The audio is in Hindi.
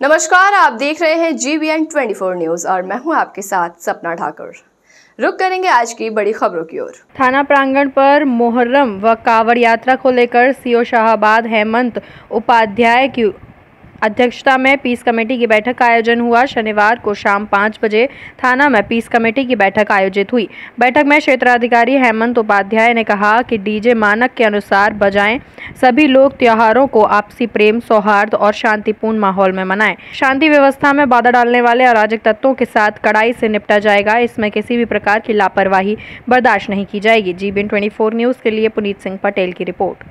नमस्कार, आप देख रहे हैं G B N twenty four news और मैं हूँ आपके साथ सपना ठाकुर। रुक करेंगे आज की बड़ी खबरों की ओर। थाना प्रांगण पर मोहर्रम व कावड़ यात्रा को लेकर सीओ शाहबाद हेमंत उपाध्याय की अध्यक्षता में पीस कमेटी की बैठक का आयोजन हुआ। शनिवार को शाम पाँच बजे थाना में पीस कमेटी की बैठक आयोजित हुई। बैठक में क्षेत्राधिकारी हेमंत उपाध्याय ने कहा कि डीजे मानक के अनुसार बजाएँ सभी लोग त्योहारों को आपसी प्रेम, सौहार्द और शांतिपूर्ण माहौल में मनाएँ। शांति व्यवस्था में बाधा डालने वाले अराजक तत्वों के साथ कड़ाई से निपटा जाएगा। इसमें किसी भी प्रकार की लापरवाही बर्दाश्त नहीं की जाएगी। जीबीन ट्वेंटी न्यूज़ के लिए पुनीत सिंह पटेल की रिपोर्ट।